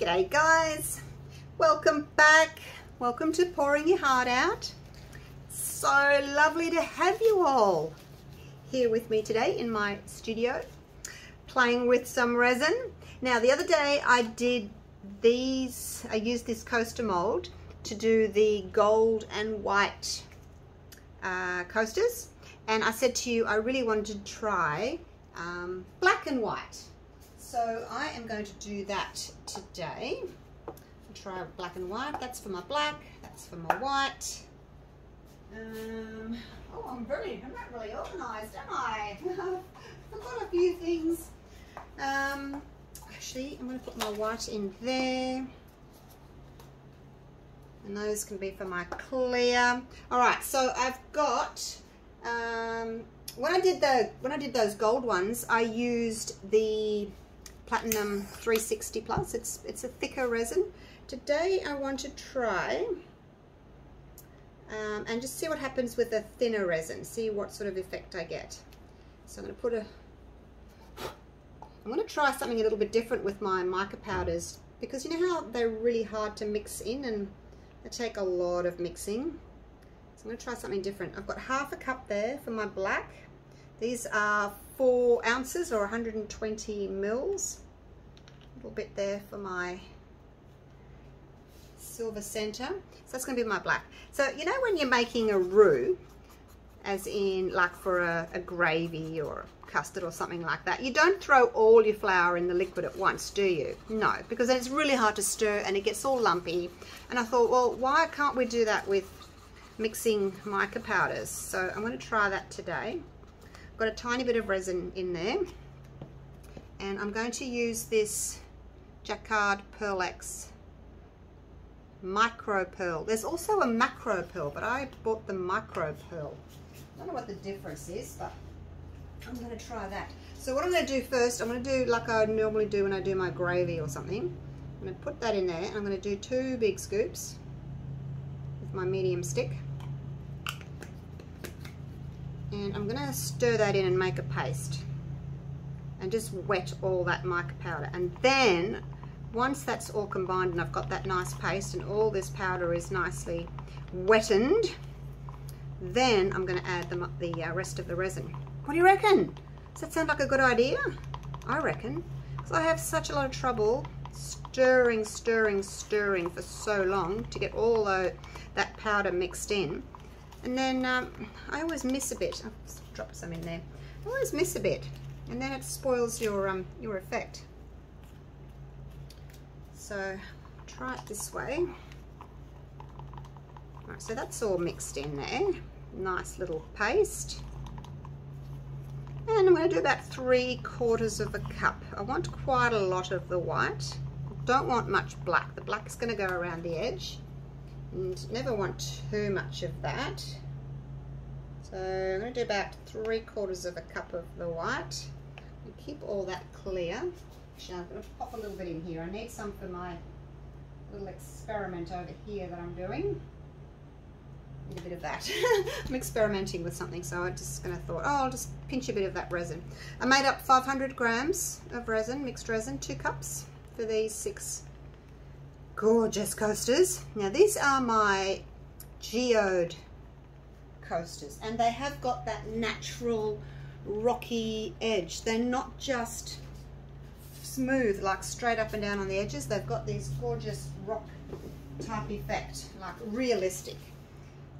G'day guys, welcome back. Welcome to Pouring Your Heart Out. So lovely to have you all here with me today in my studio playing with some resin. Now the other day I did these, I used this coaster mold to do the gold and white uh, coasters and I said to you I really wanted to try um, black and white so I am going to do that today. Try black and white. That's for my black. That's for my white. Um, oh, I'm very, I'm not really organised, am I? I've got a few things. Um, actually, I'm going to put my white in there. And those can be for my clear. All right, so I've got, um, when I did the, when I did those gold ones, I used the Platinum 360 Plus. It's, it's a thicker resin. Today I want to try um, and just see what happens with a thinner resin. See what sort of effect I get. So I'm going to put a... I'm going to try something a little bit different with my mica powders because you know how they're really hard to mix in and they take a lot of mixing. So I'm going to try something different. I've got half a cup there for my black. These are four ounces or 120 mils. A little bit there for my silver center. So that's going to be my black. So you know when you're making a roux, as in like for a, a gravy or a custard or something like that, you don't throw all your flour in the liquid at once, do you? No, because then it's really hard to stir and it gets all lumpy. And I thought, well, why can't we do that with mixing mica powders? So I'm going to try that today got a tiny bit of resin in there and I'm going to use this Jacquard Pearl Ex micro pearl. There's also a macro pearl, but I bought the micro pearl. I don't know what the difference is, but I'm going to try that. So what I'm going to do first, I'm going to do like I normally do when I do my gravy or something. I'm going to put that in there and I'm going to do two big scoops with my medium stick and I'm going to stir that in and make a paste. And just wet all that mica powder. And then once that's all combined and I've got that nice paste and all this powder is nicely wettened then I'm going to add the, the uh, rest of the resin. What do you reckon? Does that sound like a good idea? I reckon. Because I have such a lot of trouble stirring stirring stirring for so long to get all the, that powder mixed in and then um, I always miss a bit. I'll drop some in there. I always miss a bit. And then it spoils your, um, your effect. So try it this way. Right, so that's all mixed in there. Nice little paste. And I'm going to do about three quarters of a cup. I want quite a lot of the white. Don't want much black. The black is going to go around the edge and never want too much of that. So I'm going to do about three quarters of a cup of the white and keep all that clear. Actually, I'm going to pop a little bit in here. I need some for my little experiment over here that I'm doing. Need a bit of that. I'm experimenting with something, so I just going to thought, oh, I'll just pinch a bit of that resin. I made up 500 grams of resin, mixed resin, two cups for these six gorgeous coasters. Now these are my geode coasters and they have got that natural rocky edge. They're not just smooth like straight up and down on the edges. They've got these gorgeous rock type effect, like realistic.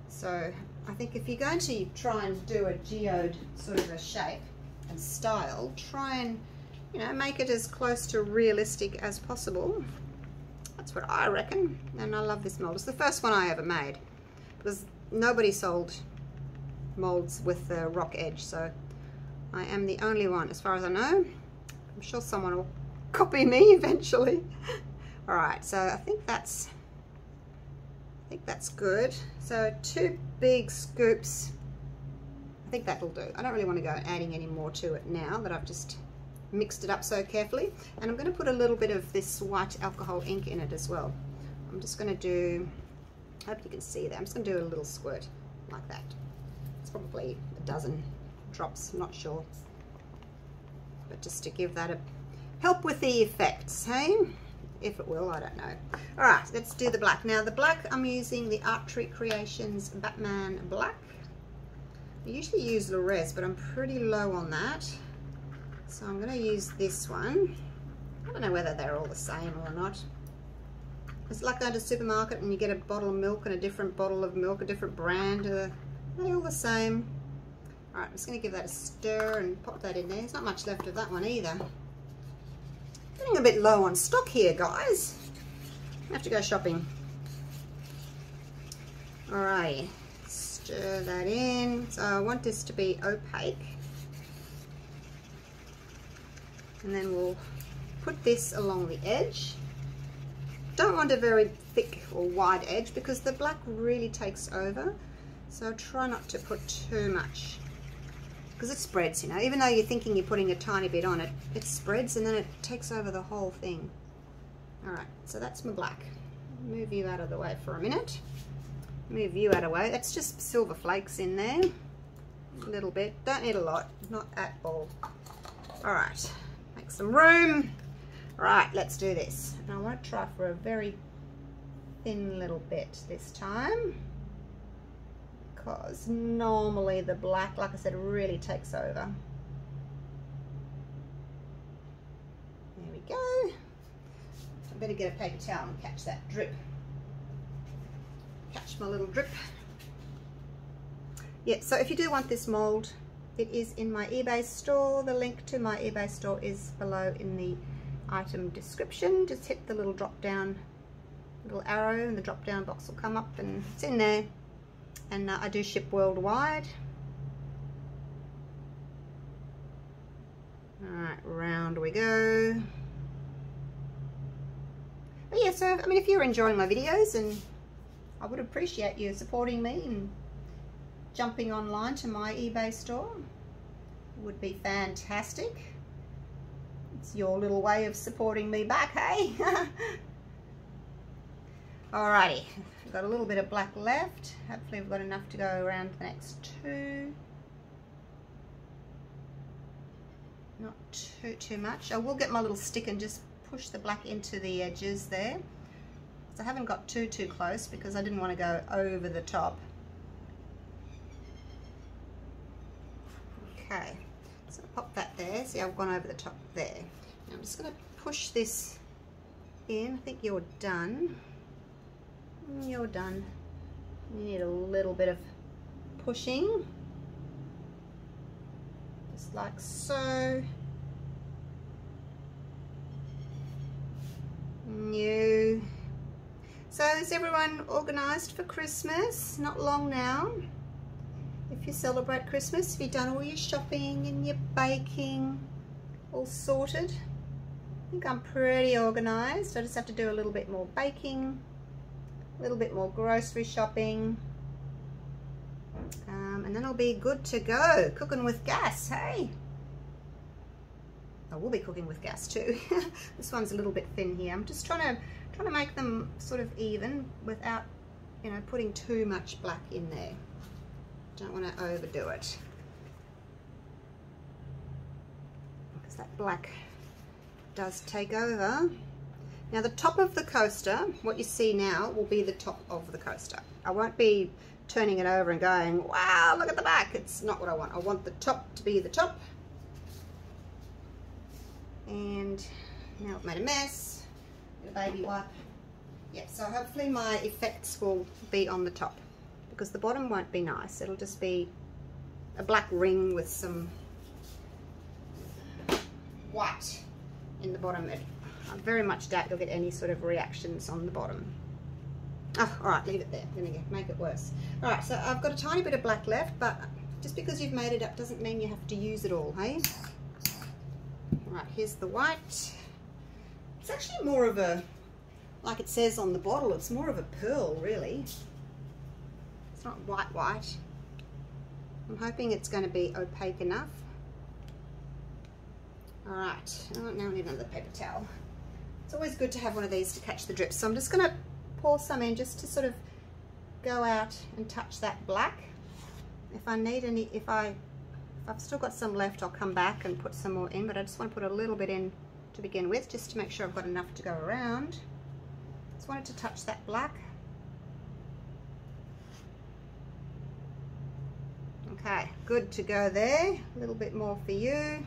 So I think if you're going to try and do a geode sort of a shape and style, try and you know make it as close to realistic as possible. That's what I reckon. And I love this mold. It's the first one I ever made because nobody sold molds with the rock edge. So I am the only one as far as I know. I'm sure someone will copy me eventually. All right, so I think that's I think that's good. So two big scoops. I think that'll do. I don't really want to go adding any more to it now that I've just mixed it up so carefully. And I'm going to put a little bit of this white alcohol ink in it as well. I'm just going to do, I hope you can see that. I'm just going to do a little squirt like that. It's probably a dozen drops, I'm not sure. But just to give that a help with the effects, hey? if it will, I don't know. All right, let's do the black. Now the black, I'm using the Archery Creations Batman Black. I usually use LeRez, but I'm pretty low on that. So I'm gonna use this one. I don't know whether they're all the same or not. It's like going to the supermarket and you get a bottle of milk and a different bottle of milk, a different brand. Uh, they're all the same. All right, I'm just gonna give that a stir and pop that in there. There's not much left of that one either. Getting a bit low on stock here, guys. I have to go shopping. All right, stir that in. So I want this to be opaque. And then we'll put this along the edge. Don't want a very thick or wide edge because the black really takes over. So try not to put too much because it spreads, you know. Even though you're thinking you're putting a tiny bit on it, it spreads and then it takes over the whole thing. All right, so that's my black. Move you out of the way for a minute. Move you out of the way. That's just silver flakes in there. A little bit. Don't need a lot. Not at all. All right, make some room. Right, let's do this. And I want to try for a very thin little bit this time because normally the black, like I said, really takes over. There we go. I better get a paper towel and catch that drip. Catch my little drip. Yeah, so if you do want this mold, it is in my eBay store. The link to my eBay store is below in the item description. Just hit the little drop down little arrow and the drop down box will come up and it's in there. And uh, I do ship worldwide. Alright, round we go. But yeah, so I mean if you're enjoying my videos and I would appreciate you supporting me and jumping online to my eBay store. Would be fantastic. It's your little way of supporting me back, hey? Alrighty, I've got a little bit of black left. Hopefully we've got enough to go around the next two. Not too, too much. I will get my little stick and just push the black into the edges there. So I haven't got too, too close because I didn't want to go over the top. Okay so pop that there. See, I've gone over the top there. Now I'm just going to push this in. I think you're done. Mm, you're done. You need a little bit of pushing. Just like so. New. So is everyone organised for Christmas? Not long now if you celebrate Christmas, have you've done all your shopping and your baking all sorted? I think I'm pretty organised. I just have to do a little bit more baking, a little bit more grocery shopping, um, and then I'll be good to go. Cooking with gas, hey? I will be cooking with gas too. this one's a little bit thin here. I'm just trying to trying to make them sort of even without, you know, putting too much black in there. Don't want to overdo it. Because that black does take over. Now the top of the coaster, what you see now, will be the top of the coaster. I won't be turning it over and going, wow, look at the back. It's not what I want. I want the top to be the top. And now I've made a mess. Get a baby wipe. Yeah, so hopefully my effects will be on the top because the bottom won't be nice. It'll just be a black ring with some white in the bottom. It, I very much doubt you'll get any sort of reactions on the bottom. Oh, all right, leave it there. Then again, make it worse. All right, so I've got a tiny bit of black left, but just because you've made it up doesn't mean you have to use it all, hey? All right, here's the white. It's actually more of a, like it says on the bottle, it's more of a pearl, really. It's not white white. I'm hoping it's going to be opaque enough. Alright, oh, now I need another paper towel. It's always good to have one of these to catch the drips. So I'm just going to pour some in just to sort of go out and touch that black. If I need any, if I, if I've still got some left, I'll come back and put some more in, but I just want to put a little bit in to begin with, just to make sure I've got enough to go around. Just wanted to touch that black. Okay, good to go there. A little bit more for you.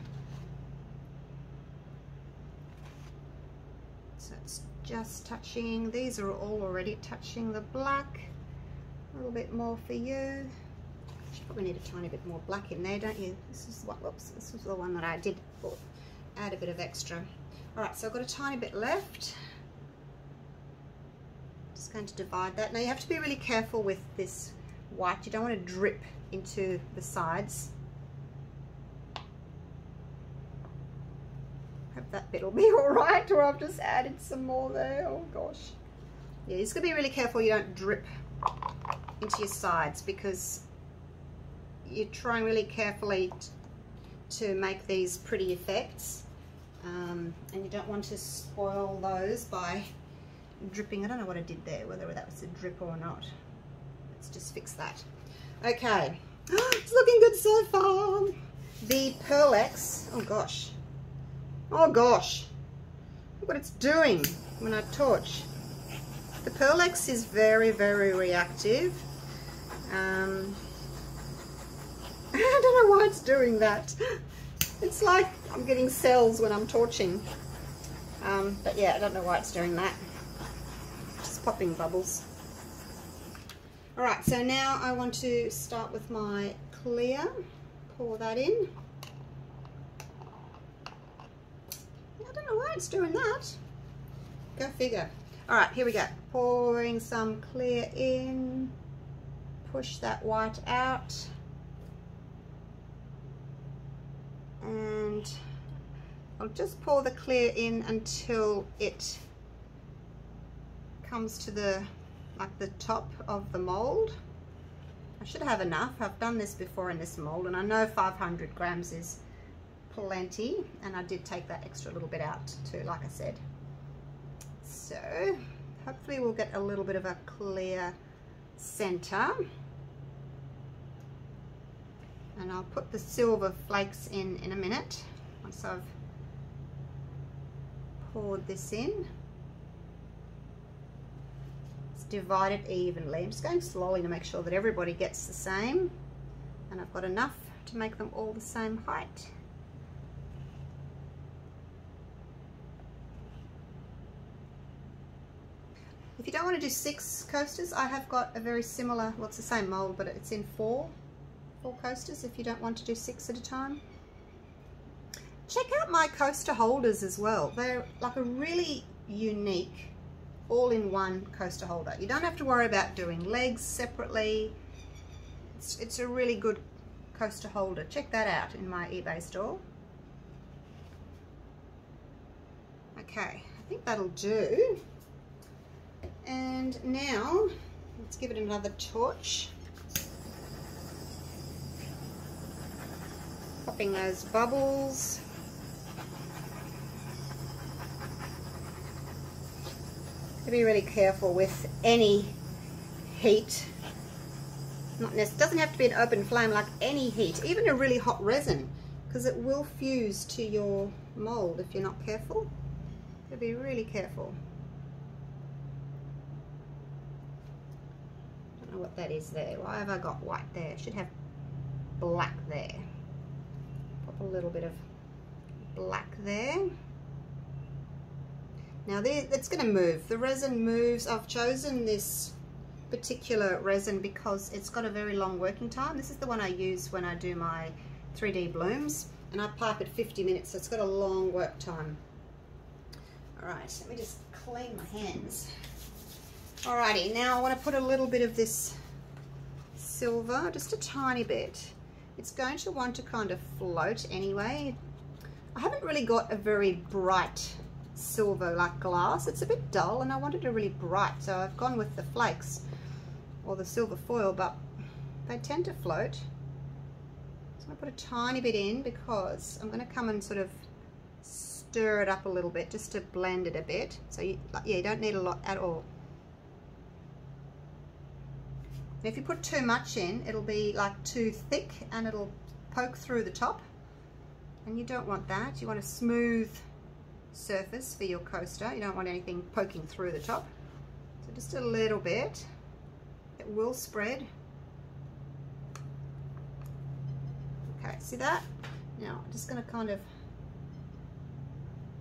So it's just touching. These are all already touching the black. A little bit more for you. You probably need a tiny bit more black in there, don't you? This is what, whoops, this was the one that I did add a bit of extra. All right, so I've got a tiny bit left. Just going to divide that. Now you have to be really careful with this white. You don't want to drip into the sides. Hope that bit will be all right, or I've just added some more there. Oh gosh. Yeah, you just gotta be really careful you don't drip into your sides because you're trying really carefully to make these pretty effects um, and you don't want to spoil those by dripping I don't know what I did there whether that was a drip or not let's just fix that okay it's looking good so far the Pearl-Ex oh gosh oh gosh look what it's doing when I torch the Pearl-Ex is very very reactive um, I don't know why it's doing that. It's like I'm getting cells when I'm torching. Um, but yeah, I don't know why it's doing that. Just popping bubbles. Alright, so now I want to start with my clear. Pour that in. I don't know why it's doing that. Go figure. Alright, here we go. Pouring some clear in. Push that white out. and I'll just pour the clear in until it comes to the like the top of the mold I should have enough. I've done this before in this mold and I know 500 grams is plenty and I did take that extra little bit out too like I said. So hopefully we'll get a little bit of a clear center and I'll put the silver flakes in in a minute once I've poured this in. It's it evenly. I'm just going slowly to make sure that everybody gets the same and I've got enough to make them all the same height. If you don't want to do six coasters, I have got a very similar, well it's the same mold, but it's in four four coasters if you don't want to do six at a time. Check out my coaster holders as well. They're like a really unique all-in-one coaster holder. You don't have to worry about doing legs separately. It's, it's a really good coaster holder. Check that out in my eBay store. Okay, I think that'll do. And now, let's give it another torch. popping those bubbles. Be really careful with any heat. Not doesn't have to be an open flame like any heat, even a really hot resin, because it will fuse to your mold if you're not careful. So be really careful. Don't know what that is there. Why have I got white there? should have black there Pop a little bit of black there. Now it's going to move. The resin moves. I've chosen this particular resin because it's got a very long working time. This is the one I use when I do my 3D blooms and I pipe it 50 minutes so it's got a long work time. Alright, let me just clean my hands. Alrighty, now I want to put a little bit of this silver, just a tiny bit, it's going to want to kind of float anyway. I haven't really got a very bright silver like glass. It's a bit dull and I wanted a really bright so I've gone with the flakes or the silver foil but they tend to float. So I'm going to put a tiny bit in because I'm going to come and sort of stir it up a little bit just to blend it a bit. So you, yeah, you don't need a lot at all. if you put too much in, it'll be like too thick and it'll poke through the top. And you don't want that. You want a smooth surface for your coaster. You don't want anything poking through the top. So just a little bit. It will spread. Okay, see that? Now I'm just going to kind of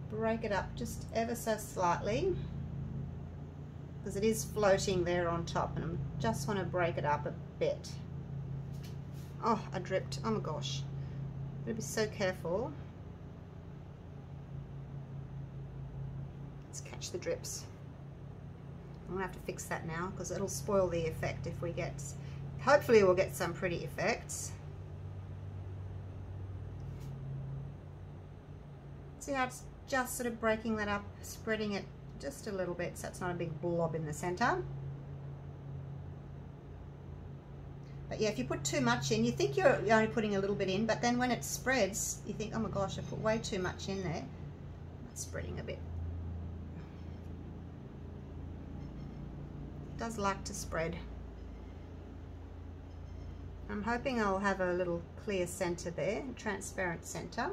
break it up just ever so slightly because it is floating there on top and I just want to break it up a bit. Oh, I dripped. Oh my gosh. Gotta be so careful. The drips. I'm gonna have to fix that now because it'll spoil the effect if we get, hopefully we'll get some pretty effects. See how it's just sort of breaking that up, spreading it just a little bit so it's not a big blob in the center. But yeah, if you put too much in, you think you're only putting a little bit in, but then when it spreads, you think, oh my gosh, I put way too much in there. It's spreading a bit. Does like to spread. I'm hoping I'll have a little clear center there, transparent center.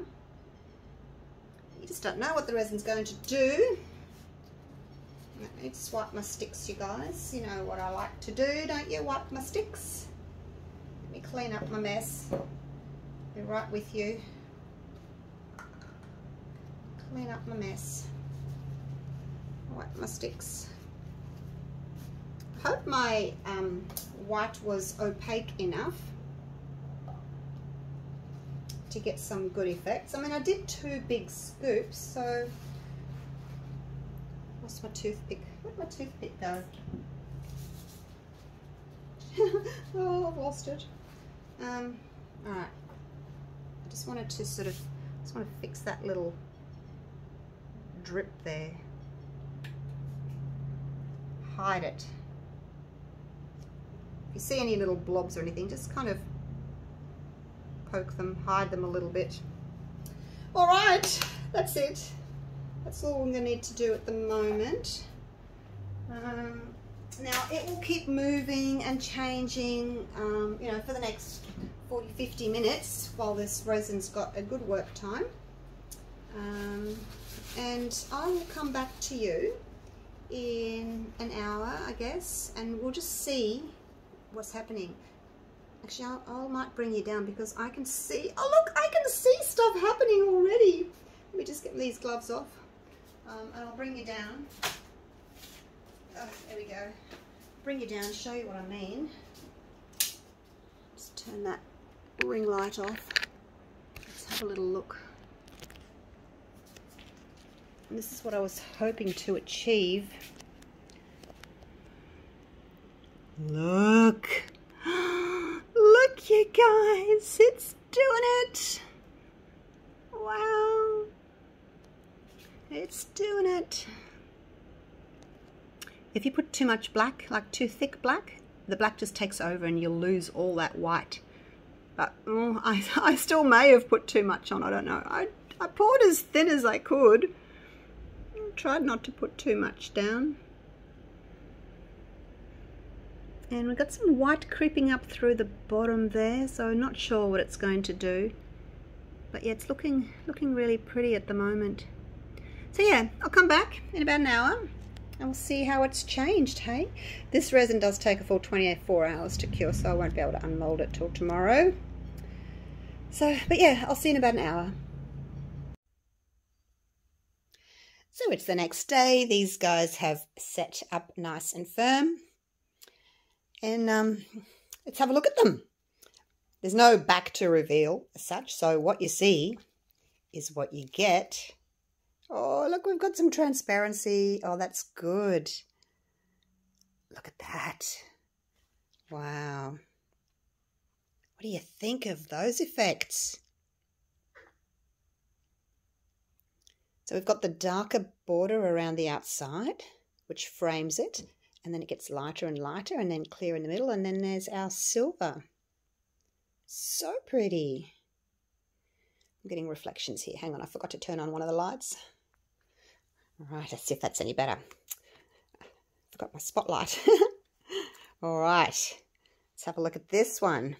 You just don't know what the resin's going to do. Let me to swipe my sticks, you guys. You know what I like to do, don't you? Wipe my sticks. Let me clean up my mess. Be right with you. Clean up my mess. Wipe my sticks. Hope my um, white was opaque enough to get some good effects. I mean, I did two big scoops, so lost my toothpick. Where'd my toothpick go? oh, I've lost it. Um, all right. I just wanted to sort of, just want to fix that little drip there. Hide it. See any little blobs or anything, just kind of poke them, hide them a little bit. All right, that's it. That's all I'm going to need to do at the moment. Um, now it will keep moving and changing, um, you know, for the next 40, 50 minutes while this resin's got a good work time. Um, and I will come back to you in an hour, I guess, and we'll just see what's happening. Actually, I'll, I might bring you down because I can see, oh look, I can see stuff happening already. Let me just get these gloves off um, and I'll bring you down. Oh, there we go. Bring you down, show you what I mean. Just turn that ring light off. Let's have a little look. And this is what I was hoping to achieve. Look. Look, you guys. It's doing it. Wow. It's doing it. If you put too much black, like too thick black, the black just takes over and you'll lose all that white. But oh, I, I still may have put too much on, I don't know. I, I poured as thin as I could. Tried not to put too much down. And we've got some white creeping up through the bottom there, so not sure what it's going to do. But yeah, it's looking looking really pretty at the moment. So yeah, I'll come back in about an hour and we'll see how it's changed, hey? This resin does take a full 24 hours to cure, so I won't be able to unmold it till tomorrow. So, but yeah, I'll see you in about an hour. So it's the next day. These guys have set up nice and firm. And um, let's have a look at them. There's no back to reveal as such, so what you see is what you get. Oh, look, we've got some transparency. Oh, that's good. Look at that. Wow. What do you think of those effects? So we've got the darker border around the outside, which frames it, and then it gets lighter and lighter, and then clear in the middle, and then there's our silver. So pretty. I'm getting reflections here. Hang on, I forgot to turn on one of the lights. All right, let's see if that's any better. I Forgot my spotlight. All right, let's have a look at this one.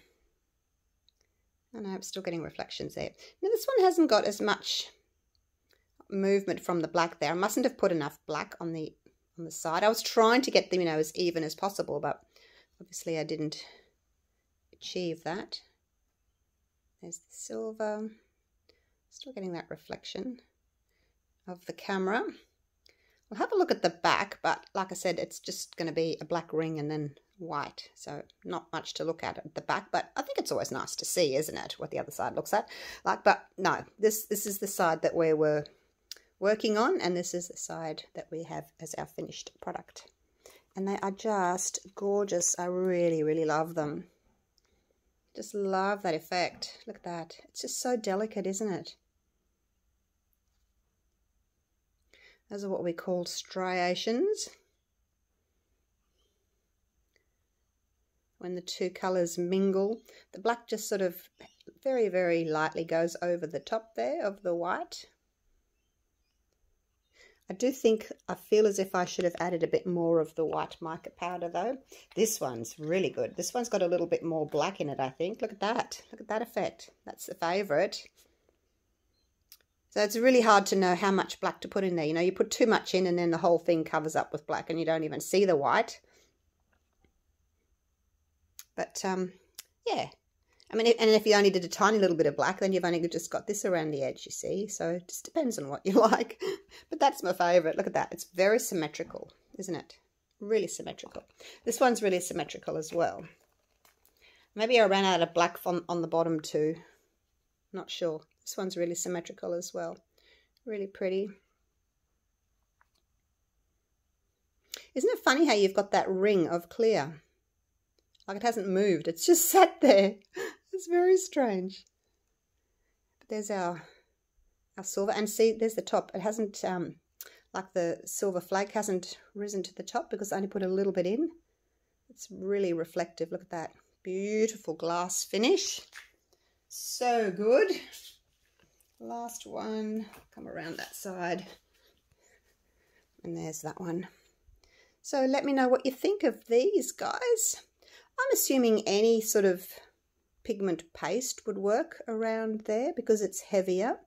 Oh, I know I'm still getting reflections there. Now this one hasn't got as much movement from the black there. I mustn't have put enough black on the on the side. I was trying to get them, you know, as even as possible, but obviously I didn't achieve that. There's the silver. Still getting that reflection of the camera. We'll have a look at the back, but like I said, it's just going to be a black ring and then white. So not much to look at at the back, but I think it's always nice to see, isn't it, what the other side looks at. Like, but no, this, this is the side that we were working on, and this is the side that we have as our finished product. And they are just gorgeous. I really, really love them. Just love that effect. Look at that. It's just so delicate, isn't it? Those are what we call striations. When the two colours mingle, the black just sort of very, very lightly goes over the top there of the white. I do think, I feel as if I should have added a bit more of the white mica powder though. This one's really good. This one's got a little bit more black in it, I think. Look at that. Look at that effect. That's the favourite. So it's really hard to know how much black to put in there. You know, you put too much in and then the whole thing covers up with black and you don't even see the white. But, um, yeah. I mean, and if you only did a tiny little bit of black, then you've only just got this around the edge, you see. So it just depends on what you like. but that's my favourite. Look at that. It's very symmetrical, isn't it? Really symmetrical. This one's really symmetrical as well. Maybe I ran out of black on, on the bottom too. Not sure. This one's really symmetrical as well. Really pretty. Isn't it funny how you've got that ring of clear? Like it hasn't moved. It's just sat there. It's very strange. But there's our our silver. And see, there's the top. It hasn't, um, like the silver flake hasn't risen to the top because I only put a little bit in. It's really reflective. Look at that. Beautiful glass finish. So good. Last one, come around that side. And there's that one. So let me know what you think of these guys. I'm assuming any sort of pigment paste would work around there because it's heavier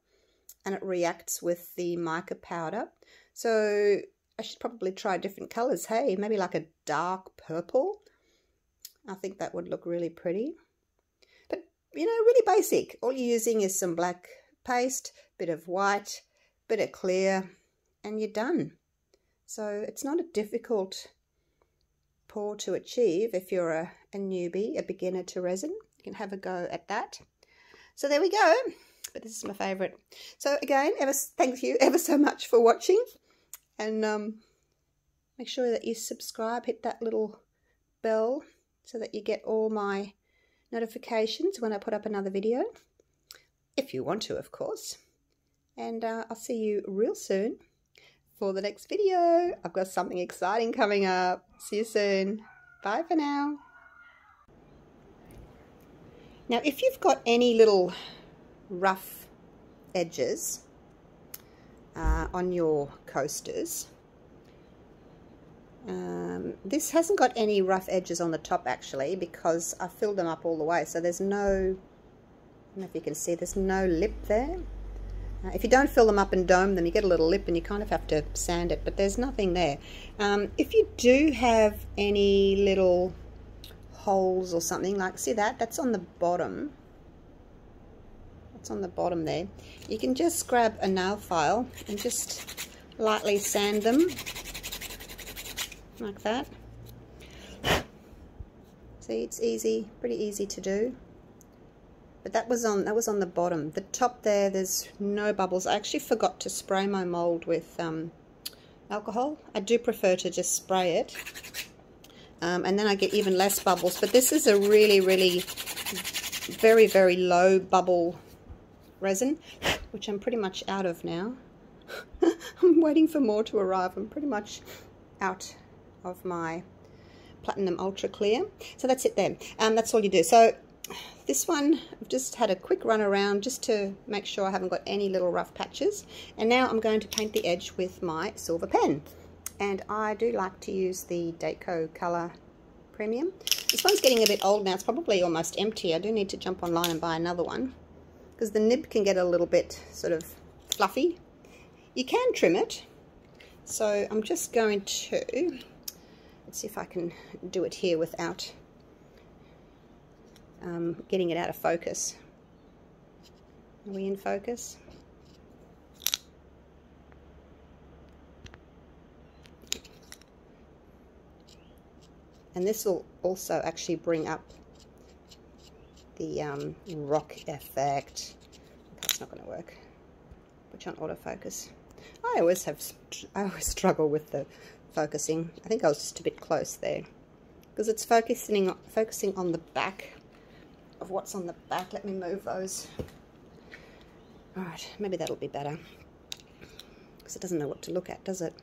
and it reacts with the mica powder. So I should probably try different colours. Hey, maybe like a dark purple. I think that would look really pretty. But, you know, really basic. All you're using is some black paste, bit of white, bit of clear, and you're done. So it's not a difficult pour to achieve if you're a, a newbie, a beginner to resin. You can have a go at that. So there we go. But this is my favourite. So again, ever thank you ever so much for watching. And um, make sure that you subscribe, hit that little bell so that you get all my notifications when I put up another video if you want to, of course. And uh, I'll see you real soon for the next video. I've got something exciting coming up. See you soon. Bye for now. Now, if you've got any little rough edges uh, on your coasters, um, this hasn't got any rough edges on the top actually because I filled them up all the way so there's no I don't know if you can see, there's no lip there. Uh, if you don't fill them up and dome them, you get a little lip and you kind of have to sand it, but there's nothing there. Um, if you do have any little holes or something, like, see that? That's on the bottom. That's on the bottom there. You can just grab a nail file and just lightly sand them like that. See, it's easy, pretty easy to do but that was on that was on the bottom the top there there's no bubbles I actually forgot to spray my mold with um, alcohol I do prefer to just spray it um, and then I get even less bubbles. But this is a really really very very low bubble resin which I'm pretty much out of now. I'm waiting for more to arrive. I'm pretty much out of my platinum ultra clear. So that's it then um, that's all you do. So this one, I've just had a quick run around just to make sure I haven't got any little rough patches. And now I'm going to paint the edge with my silver pen. And I do like to use the DecoColor Premium. This one's getting a bit old now. It's probably almost empty. I do need to jump online and buy another one. Because the nib can get a little bit sort of fluffy You can trim it. So I'm just going to, let's see if I can do it here without um, getting it out of focus. Are we in focus? And this will also actually bring up the um, rock effect. That's not going to work. Which on autofocus. I always have, I always struggle with the focusing. I think I was just a bit close there. Because it's focusing, focusing on the back of what's on the back. Let me move those. Alright, maybe that'll be better. Because it doesn't know what to look at, does it?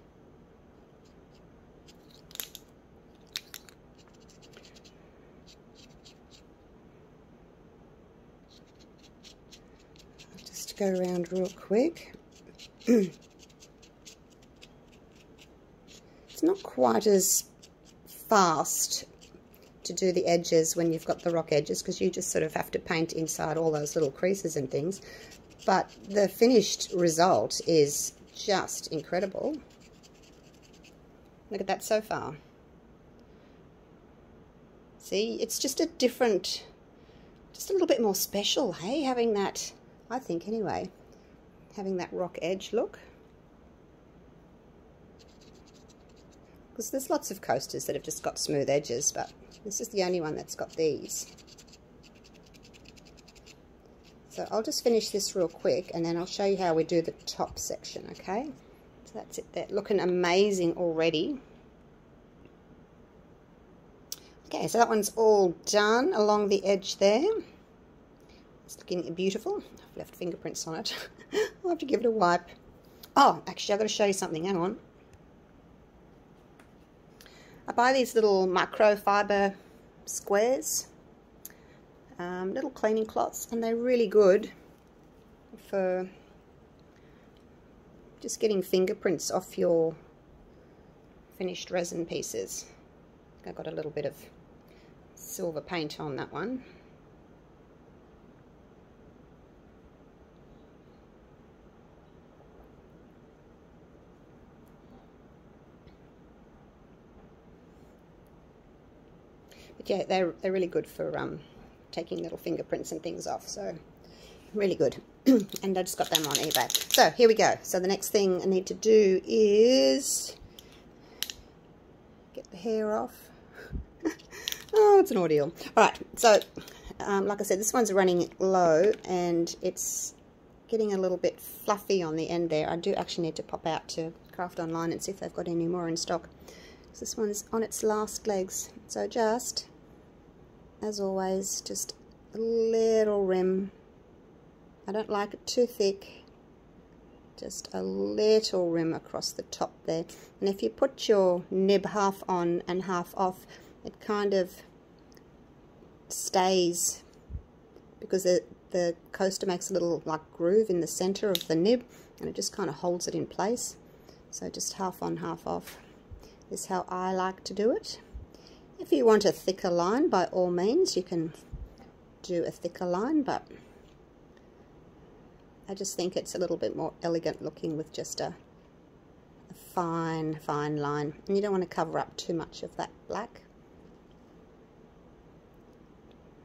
just go around real quick. it's not quite as fast to do the edges when you've got the rock edges because you just sort of have to paint inside all those little creases and things. But the finished result is just incredible. Look at that so far. See, it's just a different, just a little bit more special, hey, having that, I think anyway, having that rock edge look. Because there's lots of coasters that have just got smooth edges, but this is the only one that's got these. So I'll just finish this real quick and then I'll show you how we do the top section, okay? So that's it there, looking amazing already. Okay, so that one's all done along the edge there. It's looking beautiful. I've left fingerprints on it. I'll have to give it a wipe. Oh, actually, I've got to show you something. Hang on. I buy these little microfiber squares um, little cleaning cloths and they're really good for just getting fingerprints off your finished resin pieces. I've got a little bit of silver paint on that one. But yeah, they're, they're really good for um, taking little fingerprints and things off. So really good. and I just got them on eBay. So here we go. So the next thing I need to do is get the hair off. oh, it's an ordeal. All right. So um, like I said, this one's running low and it's getting a little bit fluffy on the end there. I do actually need to pop out to Craft Online and see if they've got any more in stock. This one's on its last legs. So just as always, just a little rim. I don't like it too thick. Just a little rim across the top there. And if you put your nib half on and half off, it kind of stays because the, the coaster makes a little like groove in the center of the nib and it just kind of holds it in place. So just half on, half off is how I like to do it. If you want a thicker line, by all means, you can do a thicker line, but I just think it's a little bit more elegant looking with just a, a fine, fine line. And you don't want to cover up too much of that black.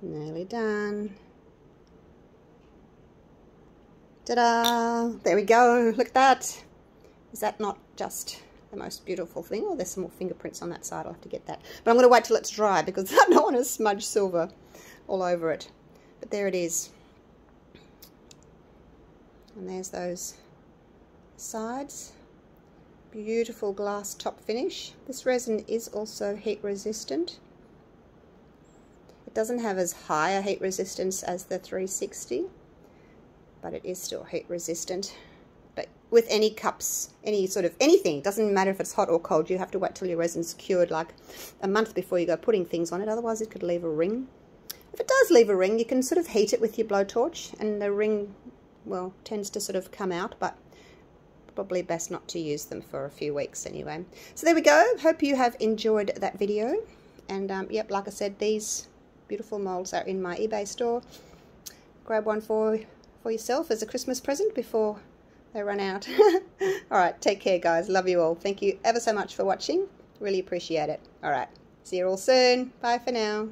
Nearly done. Ta-da! There we go. Look at that. Is that not just the most beautiful thing. Oh, there's some more fingerprints on that side. I'll have to get that. But I'm going to wait till it's dry because I don't want to smudge silver all over it. But there it is. And there's those sides. Beautiful glass top finish. This resin is also heat resistant. It doesn't have as high a heat resistance as the 360, but it is still heat resistant with any cups, any sort of anything, doesn't matter if it's hot or cold, you have to wait till your resin's cured like a month before you go putting things on it, otherwise it could leave a ring. If it does leave a ring, you can sort of heat it with your blowtorch and the ring, well, tends to sort of come out, but probably best not to use them for a few weeks anyway. So there we go. Hope you have enjoyed that video. And um, yep, like I said, these beautiful molds are in my eBay store. Grab one for, for yourself as a Christmas present before they run out. all right, take care, guys. Love you all. Thank you ever so much for watching. Really appreciate it. All right, see you all soon. Bye for now.